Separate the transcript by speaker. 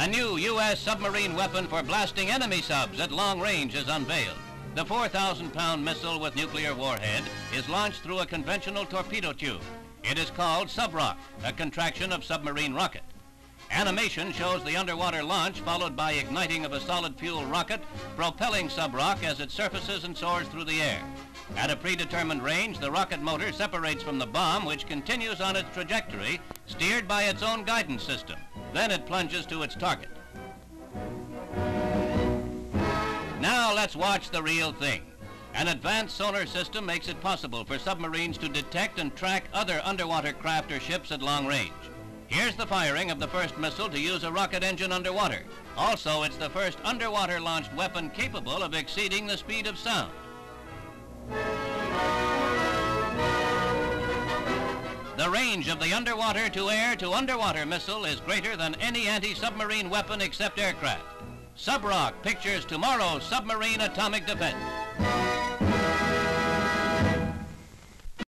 Speaker 1: A new U.S. submarine weapon for blasting enemy subs at long range is unveiled. The 4,000-pound missile with nuclear warhead is launched through a conventional torpedo tube. It is called Subroc, a contraction of submarine rocket. Animation shows the underwater launch followed by igniting of a solid fuel rocket, propelling Subroc as it surfaces and soars through the air. At a predetermined range, the rocket motor separates from the bomb, which continues on its trajectory, steered by its own guidance system. Then it plunges to its target. Now let's watch the real thing. An advanced sonar system makes it possible for submarines to detect and track other underwater craft or ships at long range. Here's the firing of the first missile to use a rocket engine underwater. Also, it's the first underwater launched weapon capable of exceeding the speed of sound. The range of the underwater to air to underwater missile is greater than any anti-submarine weapon except aircraft. Subroc pictures tomorrow's submarine atomic defense.